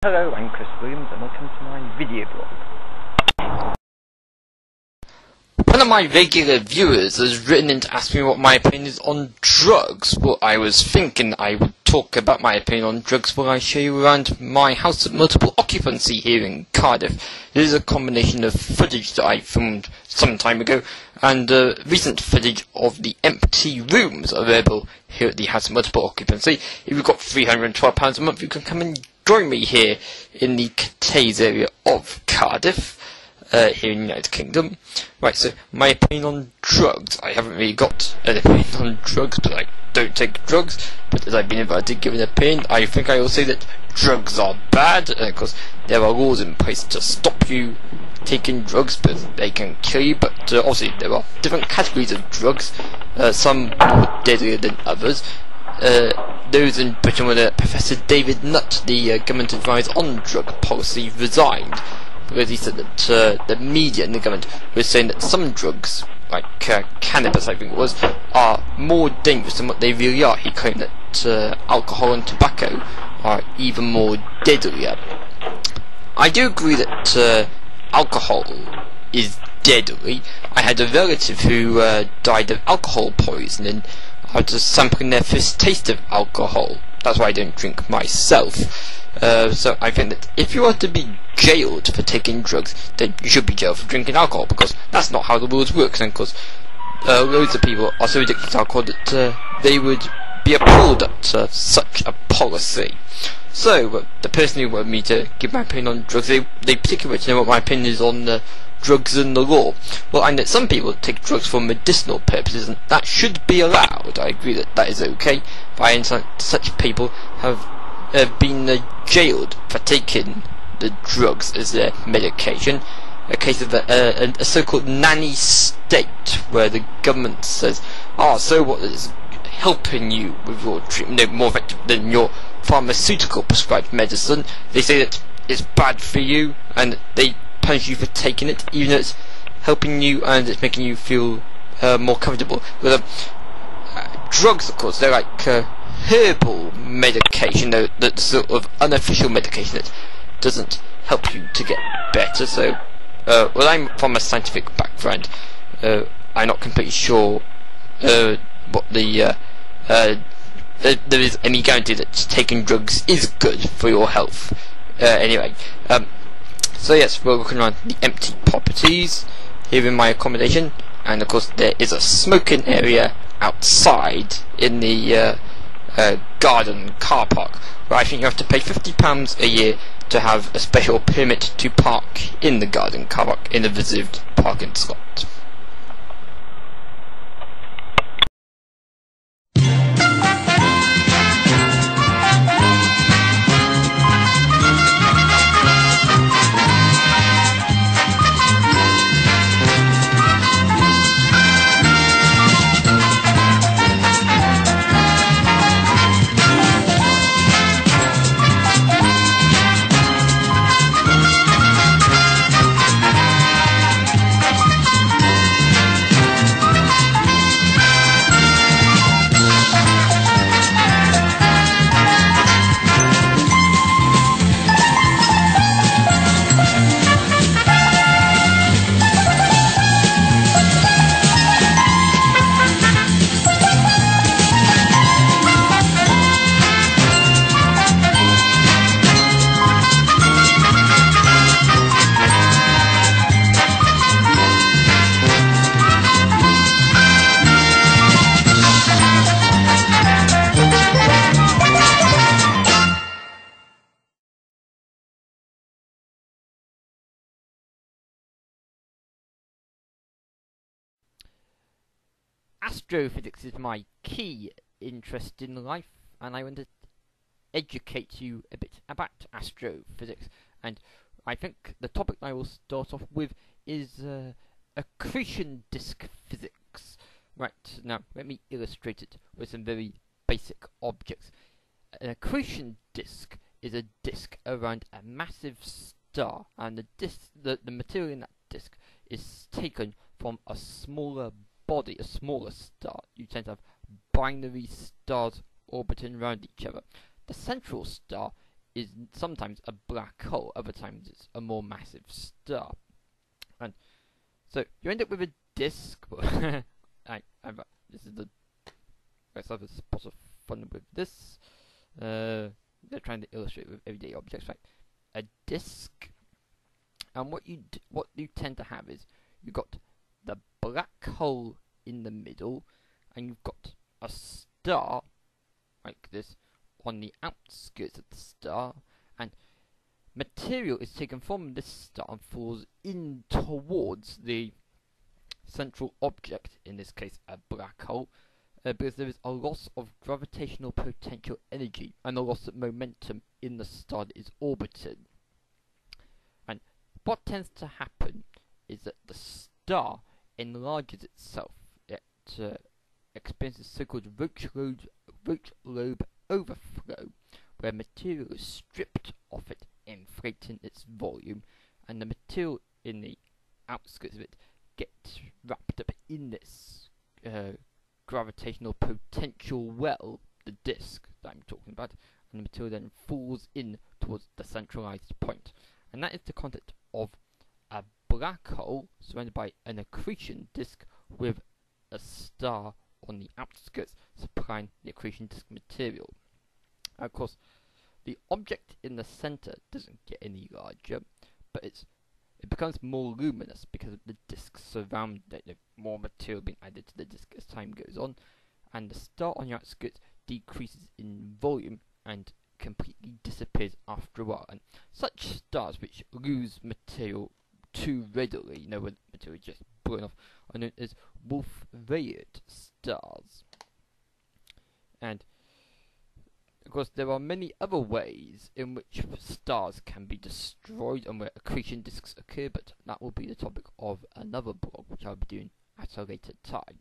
Hello, I'm Chris Williams and welcome to my video blog. One of my regular viewers has written in to ask me what my opinion is on drugs. Well, I was thinking I would talk about my opinion on drugs while I show you around my house of multiple occupancy here in Cardiff. This is a combination of footage that I filmed some time ago and uh, recent footage of the empty rooms available here at the house of multiple occupancy. If you've got £312 a month, you can come and join me here in the Cathays area of Cardiff. Uh, here in the United Kingdom. Right, so my opinion on drugs. I haven't really got an opinion on drugs, but I don't take drugs. But as I've been invited to give an opinion, I think I will say that drugs are bad, and of course there are laws in place to stop you taking drugs, but they can kill you. But uh, obviously there are different categories of drugs, uh, some more deadlier than others. Uh, those in Britain where Professor David Nutt, the uh, government advisor on drug policy, resigned because he said that uh, the media and the government were saying that some drugs, like uh, cannabis I think it was, are more dangerous than what they really are. He claimed that uh, alcohol and tobacco are even more deadlier. I do agree that uh, alcohol is deadly. I had a relative who uh, died of alcohol poisoning after sampling their first taste of alcohol. That's why I don't drink myself. Uh, so I think that if you are to be jailed for taking drugs, then you should be jailed for drinking alcohol because that's not how the rules work. And because uh, loads of people are so addicted to alcohol that uh, they would be appalled at uh, such a policy. So uh, the person who wanted me to give my opinion on drugs, they they particularly want to know what my opinion is on uh, drugs and the law. Well, I know some people take drugs for medicinal purposes, and that should be allowed. I agree that that is okay. But I such people have have been uh, jailed for taking the drugs as their medication. A case of a, a, a so-called nanny state, where the government says, "Ah, oh, so what is helping you with your treatment? No more effective than your pharmaceutical prescribed medicine." They say that it's bad for you, and they punish you for taking it, even though it's helping you and it's making you feel uh, more comfortable. With um, uh, drugs, of course, they're like uh, herbal medication, though, that's sort of unofficial medication that doesn't help you to get better. So, uh, well, I'm from a scientific background. Uh, I'm not completely sure uh, what the there is any guarantee that taking drugs is good for your health. Anyway, um, so yes, we're looking around the empty properties here in my accommodation, and of course there is a smoking area outside in the uh, garden car park, where I think you have to pay £50 a year to have a special permit to park in the garden car park in a reserved parking slot. Astrophysics is my key interest in life, and I want to educate you a bit about astrophysics. And I think the topic I will start off with is uh, accretion disk physics. Right, now let me illustrate it with some very basic objects. An accretion disk is a disk around a massive star, and the disk, the, the material in that disk is taken from a smaller body, a smaller star, you tend to have binary stars orbiting around each other. The central star is sometimes a black hole, other times it's a more massive star. And so you end up with a disk. I, I've, this is the let's have a spot of fun with this. Uh, they're trying to illustrate with everyday objects, right? A disk, and what you what you tend to have is you've got black hole in the middle, and you've got a star like this on the outskirts of the star, and material is taken from this star and falls in towards the central object, in this case a black hole, uh, because there is a loss of gravitational potential energy and a loss of momentum in the star that is orbiting. And what tends to happen is that the star enlarges itself. It uh, experiences so-called Roche lobe, lobe overflow, where material is stripped off it, inflating its volume, and the material in the outskirts of it gets wrapped up in this uh, gravitational potential well, the disk that I'm talking about, and the material then falls in towards the centralized point. And that is the concept of black hole surrounded by an accretion disk with a star on the outskirts supplying the accretion disk material. of course, the object in the center doesn't get any larger, but it's it becomes more luminous because of the disk surrounding it. More material being added to the disk as time goes on, and the star on the outskirts decreases in volume and completely disappears after a while. And such stars which lose material too readily, you know, when material just blown off, are known as Wolf-Rayet stars. And of course, there are many other ways in which stars can be destroyed and where accretion disks occur, but that will be the topic of another blog, which I'll be doing at a later time.